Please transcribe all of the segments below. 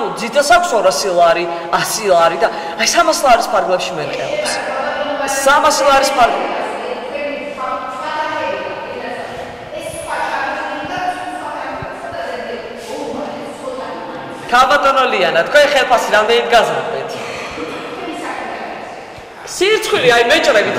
ანუ ძიტას აქვს 200 ლარი, 100 ლარი და აი 300 ლარის ფარგლებში მერყეობს. 300 ლარის ფარგლებში ქაბატონო ლიანა, თქვენ ხელფასი რამდენით გაზრდეთ? სირცხვილი აი მეჭრებით.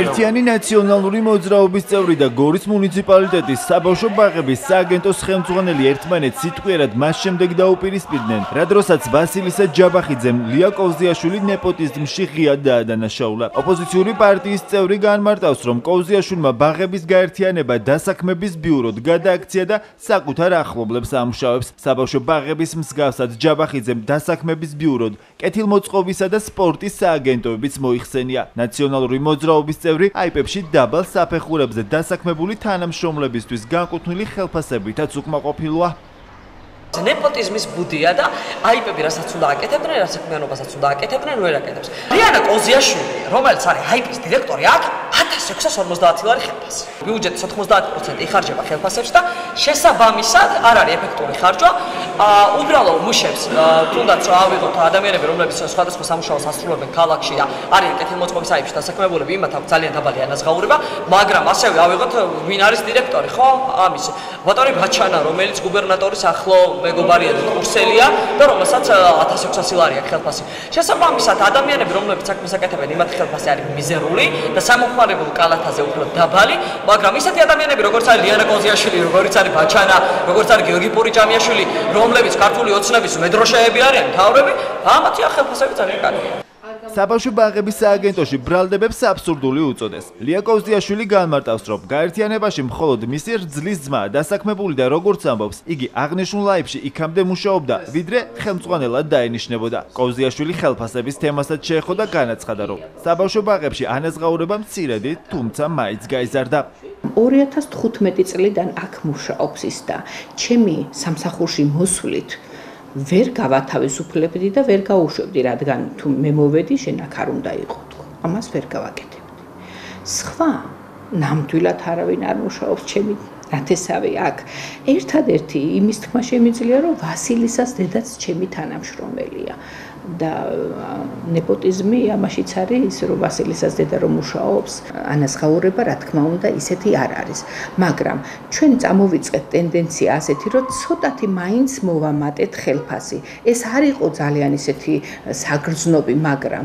ერთიანი ნაციონალური მოძრაობის წევრი და გორის მუნიციპალიტეტის საბავშვო ბაღების სააგენტოს ხელმძღვანელი ერთმანეთს სიტყვიერად მას შემდეგ დაუპირისპირდნენ, რა დროსაც ვასილისა ჯაბახიძემ ლია კოზიაშვილი ნეპოტიზმში ღიად დაადანაშაულა. ოპოზიციური პარტიის წევრი განმარტავს, რომ კოზიაშვილმა ბაღების გაერთიანება დასაქმების ბიუროდ გადააქცია და საკუთარ ახლობლებს ამუშავებს. საბავშვო ბაღების მსგავსად ჯაბახიძემ დასაქმების ბიუროდ კეთილმოწყობისა და სპორტის სააგენტოებიც მოიხსენია. ნაციონალური მოძრაობის წევრი აიპებში დაბალ საფეხურებზე დასაქმებული თანამშრომლებისთვის განკუთვნილი ხელფასებითაც უკმაყოფილოა. ნეპოტიზმის ბუდია და აიპები რასაც უნდა აკეთებდნენ, რა საქმიანობასაც უნდა აკეთებდნენ, ვერ აკეთებს. რიანა კოზიაშვილი, რომელიც არის აიპის დირექტორი, აქ 1650 ლარი ხელფასი. ბიუჯეტის 90% იხარჯება ხელფასებში და შესაბამისად არ არის ეფექტური ხარჯვა. უბრალო მუშებს თუნდაც რა ავიღოთ ადამიანები, რომლებიც სხვადასხვა სამუშაოს ასრულებენ ქალაქში და არიან კეთილმოწყობის აიპში დასაქმებულები, იმათ აქვს ძალიან დაბალი ანაზღაურება, მაგრამ ასევე ავიღოთ ვინ არის დირექტორი, ხო? ამის ბატონი ბაჩანა, რომელიც გუბერნატორის ახლო მეგობარია და კურსელია და რომელსაც 1600 ლარი აქვს ხელფასი. შესაბამისად ადამიანები, რომლებიც საქმეს აკეთებენ, იმათ ხელფასი არის მიზერული და სამომხმარებლო კალათაზე უფრო დაბალი, მაგრამ ისეთი ადამიანები, როგორც არის ლიანა კოზიაშვილი, როგორც არის ბაჩანა, როგორც არის გიორგი პურიჭამიაშვილი, რომლებიც ქართული ოცნების მედროშეები არიან, თავრები, ამათი ხელფასები ძალიან კარგია. საბავშვო ბაღების სააგენტოში ბრალდებებს აბსურდული უწოდეს. ლიაკოვზიაშვილი განმარტავს, რომ გაერთიანებაში მხოლოდ მისი რძლის ძმა დასაქმებული და როგორც ამბობს, იგი აღნიშნულ ლაიფში იქამდე მუშაობდა, ვიდრე ხელმძღვანელად დაენიშნებოდა. კოვზიაშვილი ხელფასების თემასაც შეეხო და განაცხადა, რომ საბავშვო ბაღებში ანაზღაურება მცირედი, თუმცა მაინც გაიზარდა. 2015 წლიდან აქ მუშაობს ის და ჩემი სამსახურში მოსვლით ვერ გავათავისუფლებდი და ვერ გაუშვებდი, რადგან თუ მე მოვედი, შენ აქ არ უნდა იყო თქო. ამას ვერ გავაკეთებდი. სხვა ნამდვილად არავინ არ მუშაობს ჩემი ნათესავი აქ. ერთადერთი იმის თქმა შემიძლია, რომ ვასილისას დედაც ჩემი თანამშრომელია. და ნეპოტიზმი ამაშიც არის რომ ვასილისას დედა რომ მუშაობს ანასხაურება რა თქმა უნდა ისეთი არ არის. მაგრამ ჩვენ წამოვიწყეთ ტენდენცია ასეთი რომ ცოტათი მაინც მოვამატეთ ხელფასი. ეს არ იყო ძალიან ისეთი საგრძნობი მაგრამ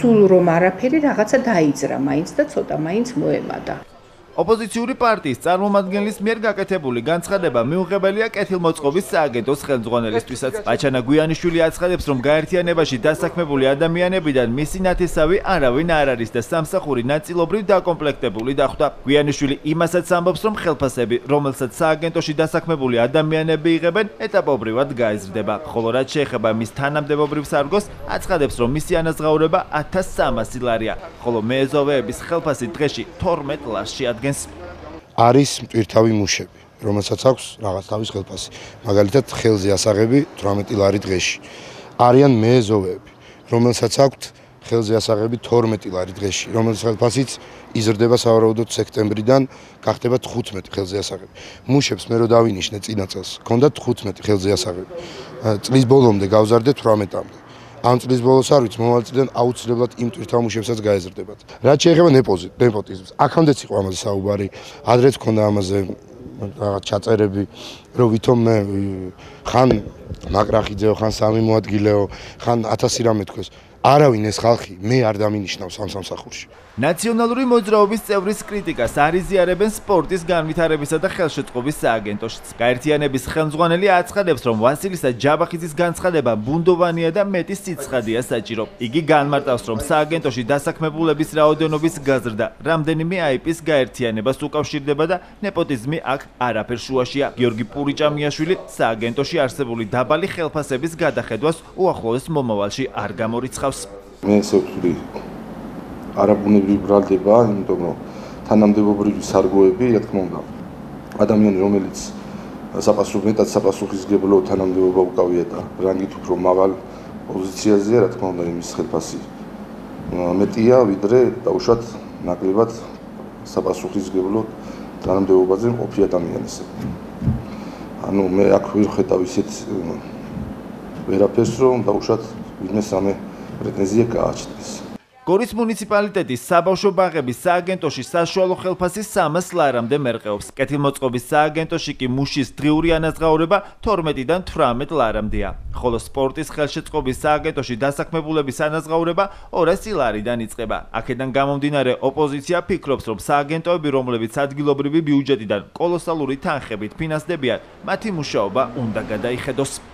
სულ რომ არაფერი რაღაცა დაიძრა მაინც და ცოტა მაინც მოემატა ოპოზიციური პარტიის წარმომადგენლის მიერ გაკეთებული განცხადება მიუღებელია კეთილმოწყობის სააგენტოს ხელმძღვანელისთვისაც. პაჩანა გვიანიშვილი აცხადებს, რომ გაერთიანებაში დასაქმებული ადამიანებიდან მისი ნათესავი არავინ არ არის და სამსახური ნაწილობრივ დაკომპლექტებული დახვდა. გვიანიშვილი იმასაც ამბობს, რომ ხელფასები, რომელსაც სააგენტოში დასაქმებული ადამიანები იღებენ, ეტაპობრივად გაიზრდება. ხოლო რაც შეეხება მის თანამდებობრივ სარგოს, აცხადებს, რომ მისი ანაზღაურება 1300 ლარია, ხოლო მეეზოვეების ხელფასი დღეში 12 ლარში ად წარმოადგენს არის მტვირთავი მუშები რომელსაც აქვს რაღაც თავის ხელფასი. მაგალითად ხელზე ასაღები 18 ლარი დღეში. არიან მეეზოვეები რომელსაც აქვს ხელზე ასაღები 12 ლარი დღეში რომელსაც ხელფასიც იზრდება სავარაუდოდ სექტემბრიდან გახდება 15 ხელზე ასაღები. მუშებს მე რო დავინიშნე წინა წელს ქონდა 15 ხელზე ასაღები. წლის ბოლომდე გავზარდე 18-მდე ამ წლის ბოლოს არ ვიცი მომავალ წლიდან აუცილებლად იმ თვითამუშებსაც გაეზრდებათ. რაც შეეხება ნეპოტიზმს, აქამდეც იყო ამაზე საუბარი, ადრეც ქონდა ამაზე რაღაც ჩაწერები, რომ ვითომ მე ხან მაგრახიძეო, ხან სამი მოადგილეო, ხან 1000 რამე თქოს. არავინ ეს ხალხი მე არ დამინიშნავს ამ სამსახურში. ნაციონალური მოძრაობის წევრის კრიტიკას არიზიარებენ სპორტის განვითარებისა და ხელშეწყობის სააგენტოშიც. გაერთიანების ხელმძღვანელი აცხადებს, რომ ვასილისა ჯაბახიძის განცხადება ბუნდოვანია და მეტი სიცხადია საჭირო. იგი განმარტავს, რომ სააგენტოში დასაქმებულების რაოდენობის გაზრდა რამდენიმე აიპის გაერთიანებას უკავშირდება და nepotizmi აქ არაფერ შუაშია. გიორგი პურიჭამიაშვილი სააგენტოში არსებული დაბალი ხელფასების გადახედვას უახლოეს მომავალში არ გამორიცხავს. მე ესე ვთვლი არაბუნებრივი ბრალდება, იმიტომ რომ თანამდებობრივი სარგოები, რა თქმა უნდა, ადამიანი რომელიც საპასუხო მეტად საპასუხისგებლო თანამდებობა უკავია და რანგით უფრო მაღალ პოზიციაზეა, რა თქმა უნდა, იმის ხელფასი მეტია, ვიდრე დაუშვათ ნაკლებად საპასუხისგებლო თანამდებობაზე მყოფი ადამიანისა. ანუ მე აქ ვიხედავ ისეთ ვერაფერს რომ დაუშვათ ვინმე სამე პრეტენზია გააჩნდეს. გორის მუნიციპალიტეტის საბავშვო ბაღების სააგენტოში საშუალო ხელფასი 300 ლარამდე მერყეობს. კეთილმოწყობის სააგენტოში კი მუშის დღიური ანაზღაურება 12-დან 18 ლარამდეა. ხოლო სპორტის ხელშეწყობის სააგენტოში დასაქმებულების ანაზღაურება 200 ლარიდან იწყება. აქედან გამომდინარე, ოპოზიცია ფიქრობს, რომ სააგენტოები, რომლებიც ადგილობრივი ბიუჯეტიდან კოლოსალური თანხებით ფინანსდებიან, მათი მუშაობა უნდა გადაიხედოს.